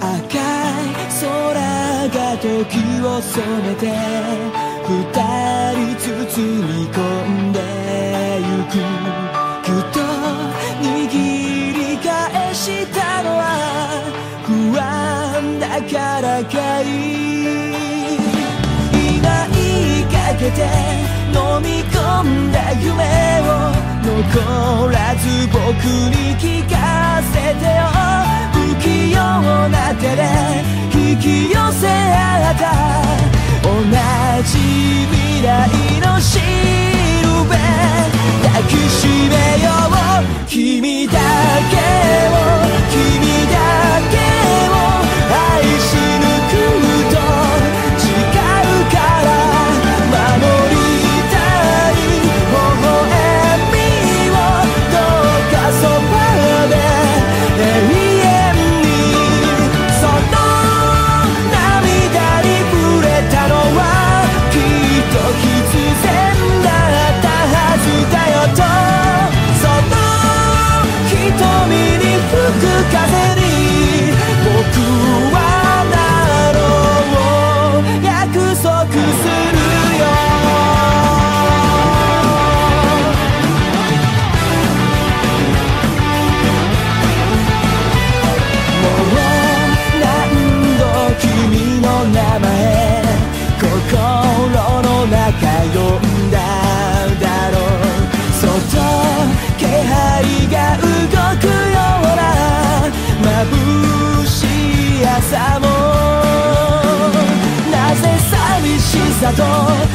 赤い空が時を染めて二人包み込んでゆく。きっと握り返したのは不安だからかい。今言いかけて飲み込んだ夢を残らず僕に聞かせてよ。ような手で引き寄せ合った。同じ未来。ku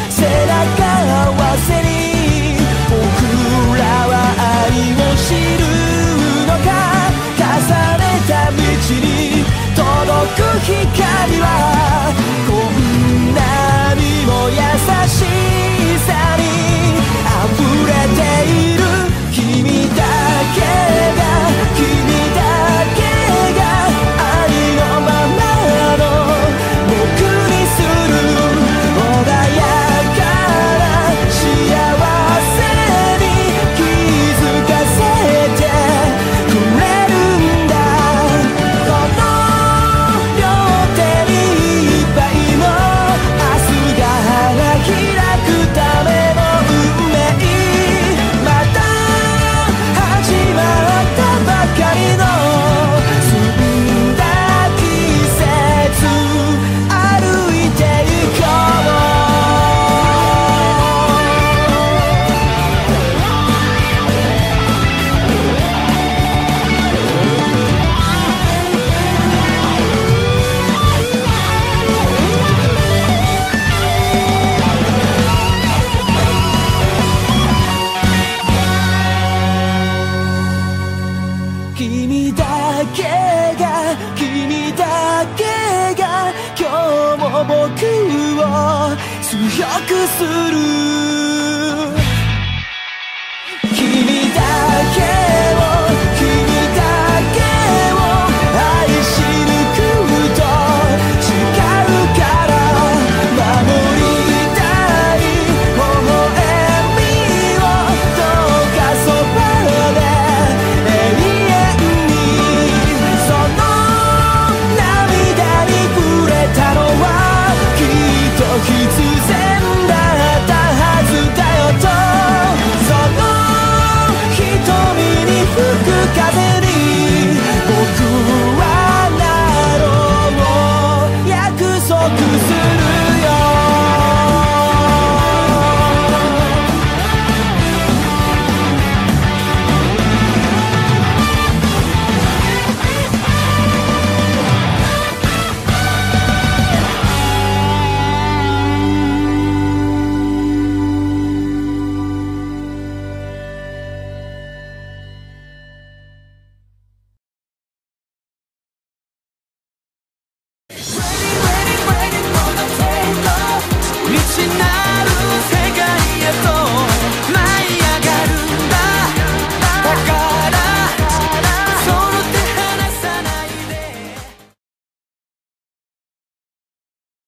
será くする。